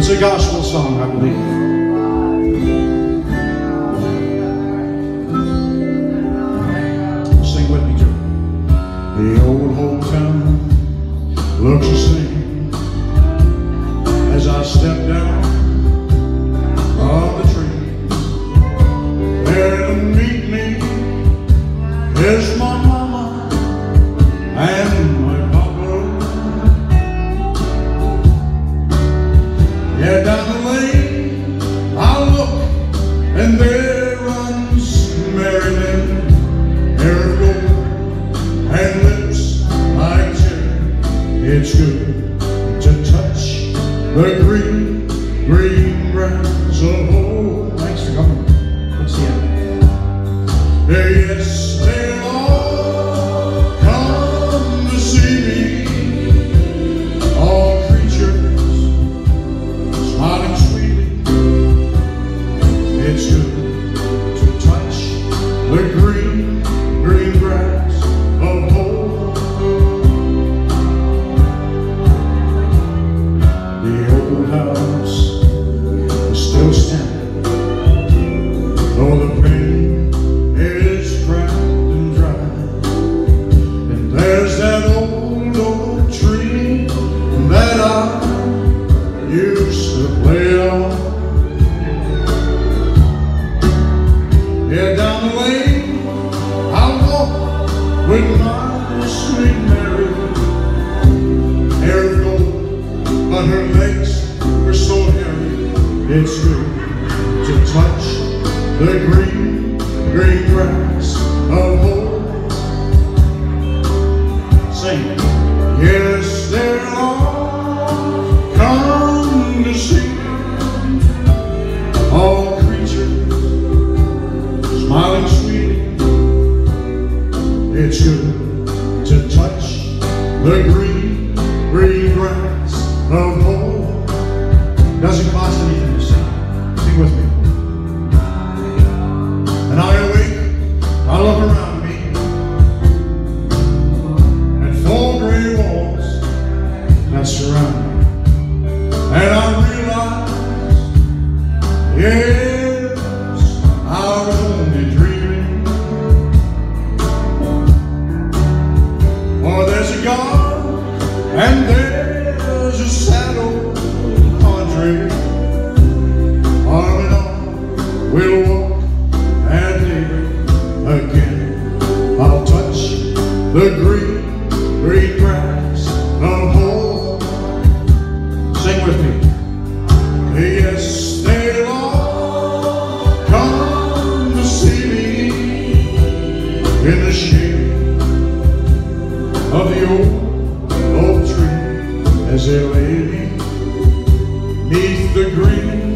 It's a gospel song, I believe. Sing with me, Joe. The old hometown looks the same as I step down the green, green grass of home. Thanks for coming. Let's see it. Yes, but her legs were so hairy. It's good to touch the green, green grass of home. Sing. Yes, they're come to see all creatures smiling the green, green grass of home. Doesn't cost anything to see. Sing with me. And I awake, I look around me at four gray walls that surround me. And I realize, yes, of the old oak tree as lay me neath the green,